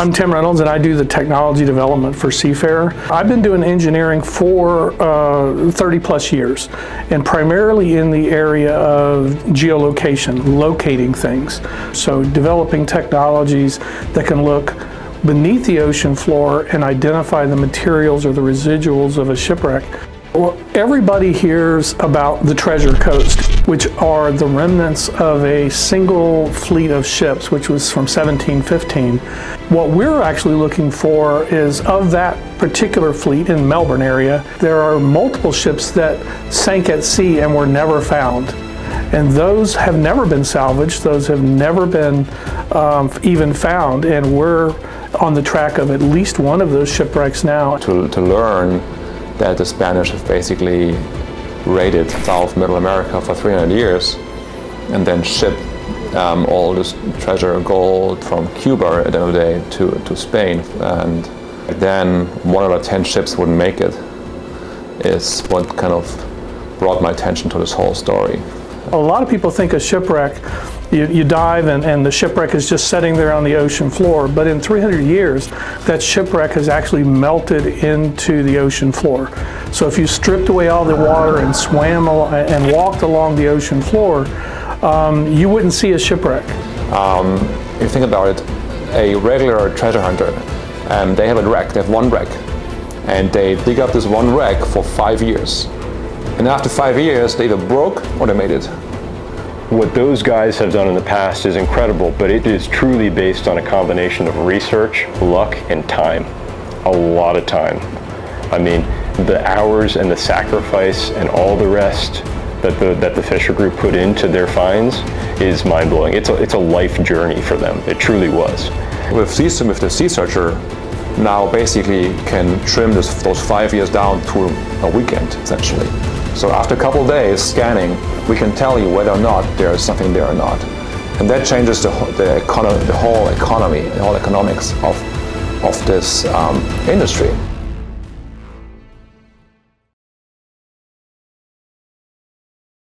I'm Tim Reynolds and I do the technology development for Seafarer. I've been doing engineering for uh, 30 plus years and primarily in the area of geolocation, locating things. So developing technologies that can look beneath the ocean floor and identify the materials or the residuals of a shipwreck. Well, everybody hears about the Treasure Coast, which are the remnants of a single fleet of ships, which was from 1715. What we're actually looking for is of that particular fleet in Melbourne area, there are multiple ships that sank at sea and were never found. And those have never been salvaged, those have never been um, even found, and we're on the track of at least one of those shipwrecks now. To, to learn that the Spanish have basically raided South Middle America for 300 years and then shipped um, all this treasure gold from Cuba at the end of the day to, to Spain. And then one out of 10 ships wouldn't make it is what kind of brought my attention to this whole story. A lot of people think a shipwreck you, you dive and, and the shipwreck is just sitting there on the ocean floor. But in 300 years, that shipwreck has actually melted into the ocean floor. So if you stripped away all the water and swam and walked along the ocean floor, um, you wouldn't see a shipwreck. Um, if you think about it, a regular treasure hunter, um, they have a wreck, they have one wreck, and they dig up this one wreck for five years. And after five years, they either broke or they made it. What those guys have done in the past is incredible, but it is truly based on a combination of research, luck, and time. A lot of time. I mean, the hours and the sacrifice and all the rest that the, that the Fisher Group put into their finds is mind-blowing. It's a, it's a life journey for them. It truly was. With, Sea, with the Sea Searcher, now basically can trim this, those five years down to a weekend, essentially. So after a couple days scanning, we can tell you whether or not there is something there or not. And that changes the, the, the whole economy, the whole economics of, of this um, industry.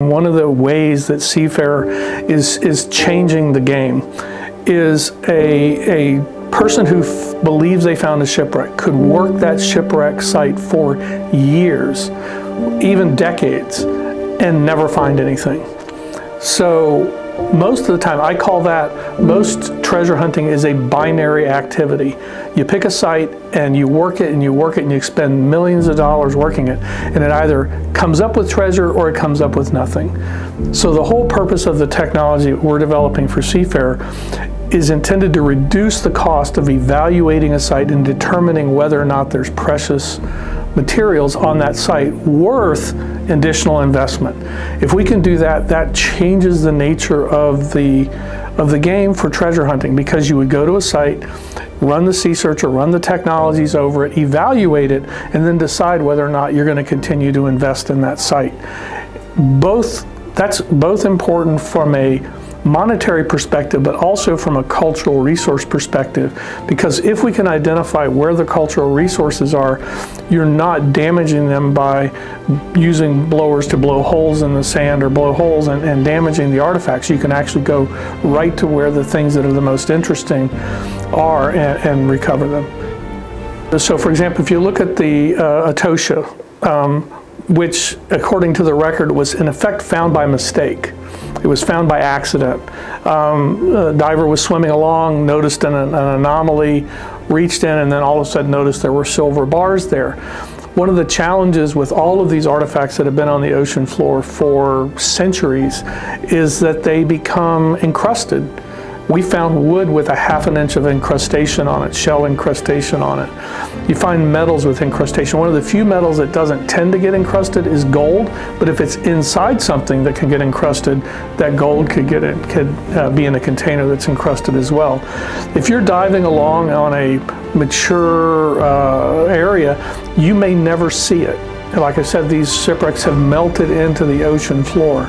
One of the ways that Seafarer is, is changing the game is a, a person who believes they found a shipwreck could work that shipwreck site for years even decades, and never find anything. So most of the time, I call that, most treasure hunting is a binary activity. You pick a site and you work it and you work it and you spend millions of dollars working it, and it either comes up with treasure or it comes up with nothing. So the whole purpose of the technology we're developing for Seafarer is intended to reduce the cost of evaluating a site and determining whether or not there's precious materials on that site worth additional investment. If we can do that, that changes the nature of the of the game for treasure hunting because you would go to a site, run the sea searcher, run the technologies over it, evaluate it, and then decide whether or not you're going to continue to invest in that site. Both that's both important from a monetary perspective, but also from a cultural resource perspective. Because if we can identify where the cultural resources are, you're not damaging them by using blowers to blow holes in the sand or blow holes and, and damaging the artifacts. You can actually go right to where the things that are the most interesting are and, and recover them. So for example, if you look at the uh, Atocha, um, which according to the record was in effect found by mistake. It was found by accident. Um, a diver was swimming along, noticed an, an anomaly, reached in, and then all of a sudden noticed there were silver bars there. One of the challenges with all of these artifacts that have been on the ocean floor for centuries is that they become encrusted we found wood with a half an inch of incrustation on it, shell incrustation on it. You find metals with incrustation. One of the few metals that doesn't tend to get encrusted is gold, but if it's inside something that can get encrusted, that gold could get it, could uh, be in a container that's encrusted as well. If you're diving along on a mature uh, area, you may never see it. Like I said, these shipwrecks have melted into the ocean floor.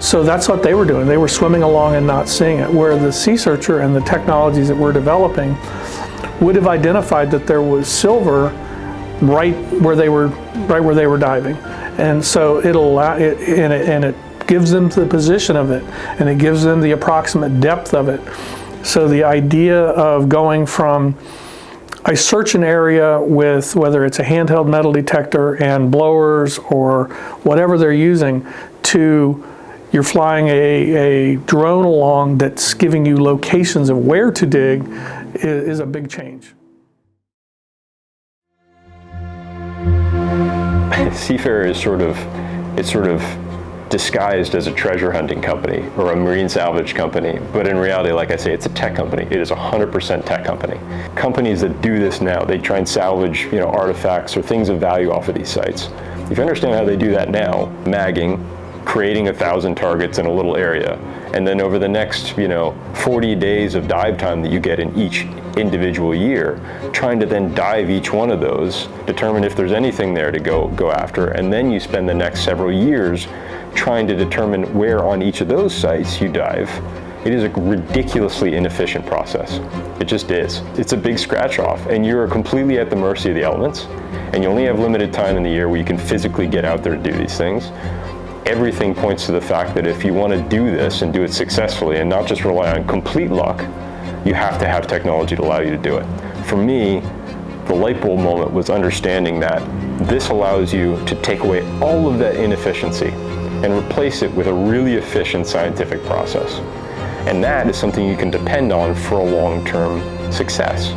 So that's what they were doing. They were swimming along and not seeing it. Where the Sea Searcher and the technologies that we're developing would have identified that there was silver right where they were right where they were diving. And so it'll it and it, and it gives them the position of it and it gives them the approximate depth of it So the idea of going from I search an area with whether it's a handheld metal detector and blowers or whatever they're using to you're flying a, a drone along that's giving you locations of where to dig is, is a big change. Seafarer is sort of it's sort of disguised as a treasure hunting company or a marine salvage company, but in reality, like I say, it's a tech company. It is 100% tech company. Companies that do this now, they try and salvage, you know, artifacts or things of value off of these sites. If you understand how they do that now, magging, creating a thousand targets in a little area. And then over the next, you know, 40 days of dive time that you get in each individual year, trying to then dive each one of those, determine if there's anything there to go, go after, and then you spend the next several years trying to determine where on each of those sites you dive. It is a ridiculously inefficient process. It just is. It's a big scratch off, and you're completely at the mercy of the elements, and you only have limited time in the year where you can physically get out there to do these things everything points to the fact that if you want to do this and do it successfully and not just rely on complete luck, you have to have technology to allow you to do it. For me, the light bulb moment was understanding that this allows you to take away all of that inefficiency and replace it with a really efficient scientific process. And that is something you can depend on for a long-term success.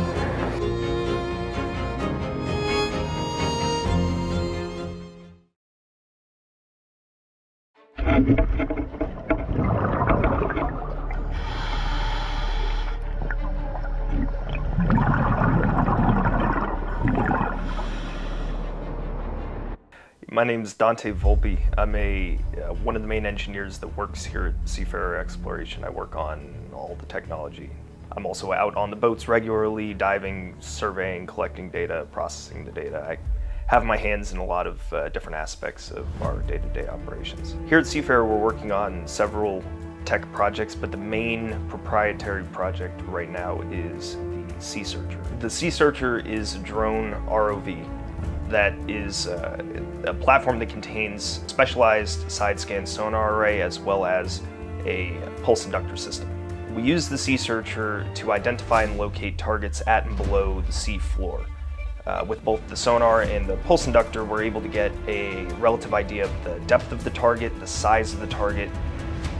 My name is Dante Volpe. I'm a uh, one of the main engineers that works here at Seafarer Exploration. I work on all the technology. I'm also out on the boats regularly, diving, surveying, collecting data, processing the data. I have my hands in a lot of uh, different aspects of our day-to-day operations. Here at Seafarer, we're working on several tech projects, but the main proprietary project right now is the Sea Searcher. The Sea Searcher is a drone ROV that is uh, a platform that contains specialized side scan sonar array as well as a pulse inductor system. We use the Sea Searcher to identify and locate targets at and below the sea floor. Uh, with both the sonar and the pulse inductor, we're able to get a relative idea of the depth of the target, the size of the target.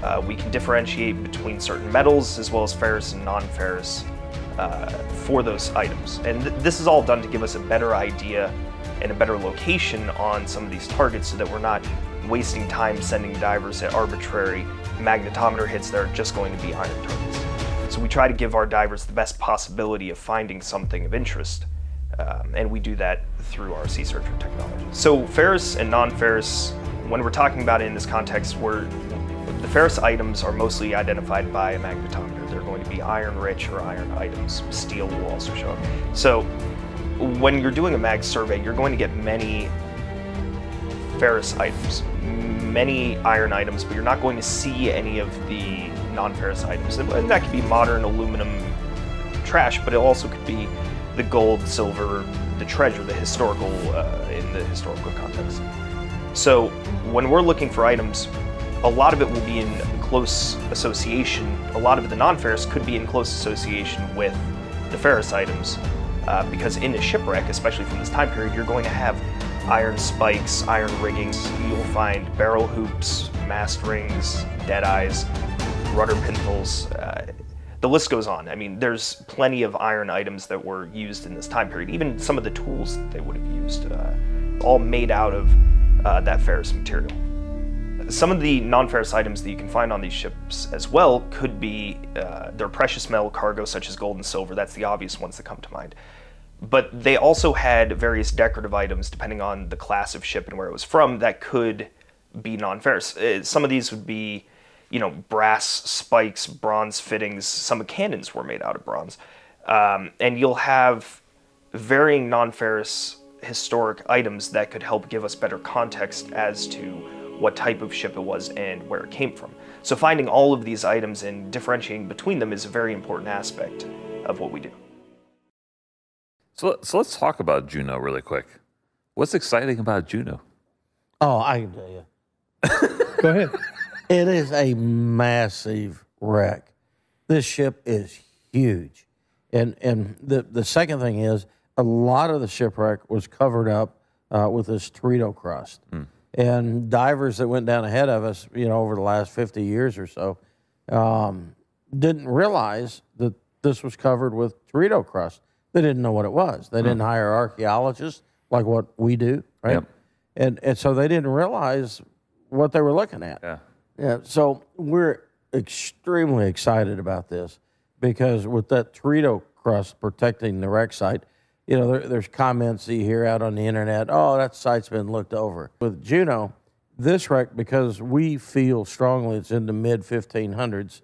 Uh, we can differentiate between certain metals as well as ferrous and non-ferrous uh, for those items. And th this is all done to give us a better idea and a better location on some of these targets so that we're not wasting time sending divers at arbitrary magnetometer hits that are just going to be iron targets. So we try to give our divers the best possibility of finding something of interest. Um, and we do that through our Sea Searcher technology. So ferrous and non-ferrous, when we're talking about it in this context, we're, the ferrous items are mostly identified by a magnetometer. They're going to be iron-rich or iron items. Steel will also show up. So when you're doing a mag survey, you're going to get many ferrous items, many iron items, but you're not going to see any of the non-ferrous items. And that could be modern aluminum trash, but it also could be the gold, silver, the treasure, the historical, uh, in the historical context. So when we're looking for items, a lot of it will be in close association. A lot of the non-ferrous could be in close association with the ferrous items. Uh, because in a shipwreck, especially from this time period, you're going to have iron spikes, iron riggings. You'll find barrel hoops, mast rings, dead eyes, rudder pintles. Uh, the list goes on. I mean, there's plenty of iron items that were used in this time period. Even some of the tools that they would have used, uh, all made out of uh, that ferrous material. Some of the non-ferrous items that you can find on these ships as well could be uh, their precious metal cargo, such as gold and silver. That's the obvious ones that come to mind. But they also had various decorative items, depending on the class of ship and where it was from, that could be non-ferrous. Uh, some of these would be, you know, brass spikes, bronze fittings. Some cannons were made out of bronze. Um, and you'll have varying non-ferrous historic items that could help give us better context as to what type of ship it was and where it came from. So finding all of these items and differentiating between them is a very important aspect of what we do. So, so let's talk about Juno really quick. What's exciting about Juno? Oh, I can tell you. Go ahead. It is a massive wreck. This ship is huge. And and the the second thing is a lot of the shipwreck was covered up uh, with this Teredo crust. And divers that went down ahead of us, you know, over the last 50 years or so, um, didn't realize that this was covered with Teredo crust. They didn't know what it was. They didn't hire archaeologists like what we do, right? Yep. And and so they didn't realize what they were looking at. Yeah. Yeah, so we're extremely excited about this because with that Teredo crust protecting the wreck site, you know, there, there's comments you hear out on the internet, oh, that site's been looked over. With Juno, this wreck, because we feel strongly it's in the mid 1500s,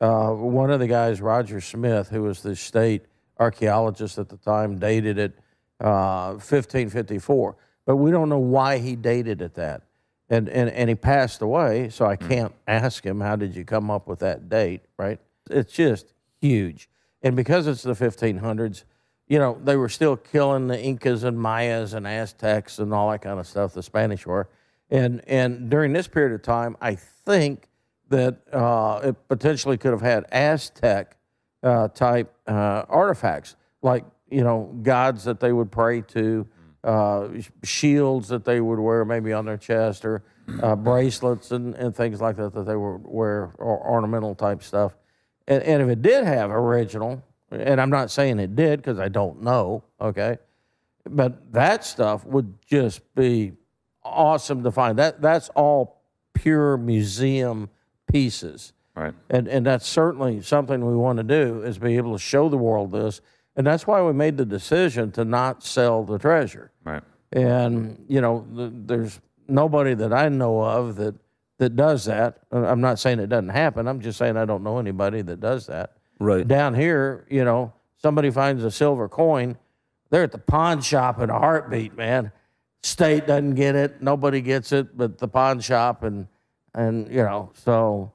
uh, one of the guys, Roger Smith, who was the state archaeologist at the time, dated it uh, 1554. But we don't know why he dated it that. And, and, and he passed away, so I can't ask him, how did you come up with that date, right? It's just huge. And because it's the 1500s, you know, they were still killing the Incas and Mayas and Aztecs and all that kind of stuff, the Spanish were. And, and during this period of time, I think that uh, it potentially could have had Aztec uh, type uh, artifacts, like, you know, gods that they would pray to, uh, shields that they would wear maybe on their chest, or uh, bracelets and, and things like that that they would wear, or ornamental type stuff. And, and if it did have original, and I'm not saying it did because I don't know, okay, but that stuff would just be awesome to find. That that's all pure museum pieces. Right. And and that's certainly something we want to do is be able to show the world this. And that's why we made the decision to not sell the treasure. Right. And you know, th- there's nobody that I know of that that does that. I'm not saying it doesn't happen. I'm just saying I don't know anybody that does that. Right. Down here, you know, somebody finds a silver coin, they're at the pawn shop in a heartbeat, man. State doesn't get it, nobody gets it, but the pawn shop and and you know, so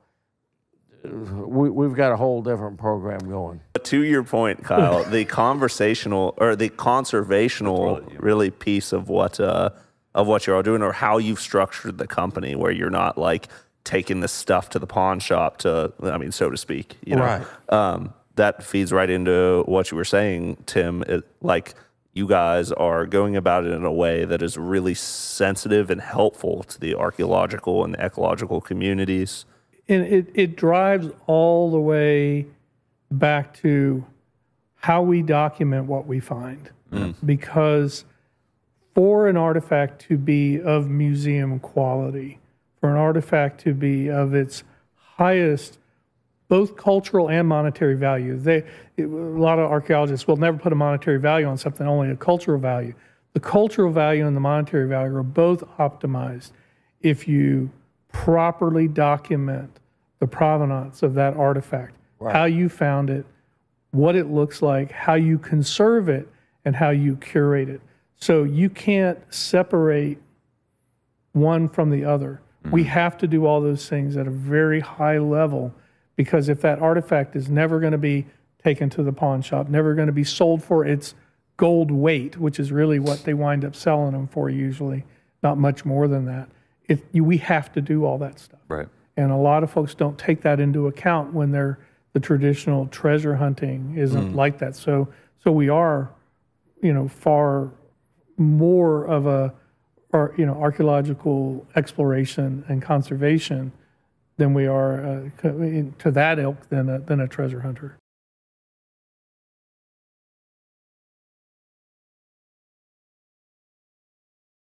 uh, we we've got a whole different program going. But to your point, Kyle, the conversational or the conservational really piece of what uh, of what you're all doing, or how you've structured the company, where you're not like taking this stuff to the pawn shop to, I mean, so to speak, you know, Right. um, that feeds right into what you were saying, Tim. It, like you guys are going about it in a way that is really sensitive and helpful to the archaeological and the ecological communities. and it, it drives all the way back to how we document what we find. Because for an artifact to be of museum quality, for an artifact to be of its highest both cultural and monetary value. They, it- a lot of archaeologists will never put a monetary value on something, only a cultural value. The cultural value and the monetary value are both optimized if you properly document the provenance of that artifact, how you found it, what it looks like, how you conserve it, and how you curate it. So you can't separate one from the other. We mm-hmm. have to do all those things at a very high level because if that artifact is never going to be taken to the pawn shop, never going to be sold for its gold weight, which is really what they wind up selling them for usually, not much more than that. It, you, we have to do all that stuff. Right. And a lot of folks don't take that into account when they're the traditional treasure hunting isn't mm. like that. So so we are, you know, far more of a or you know archaeological exploration and conservation than we are uh, to that ilk than a, than a treasure hunter.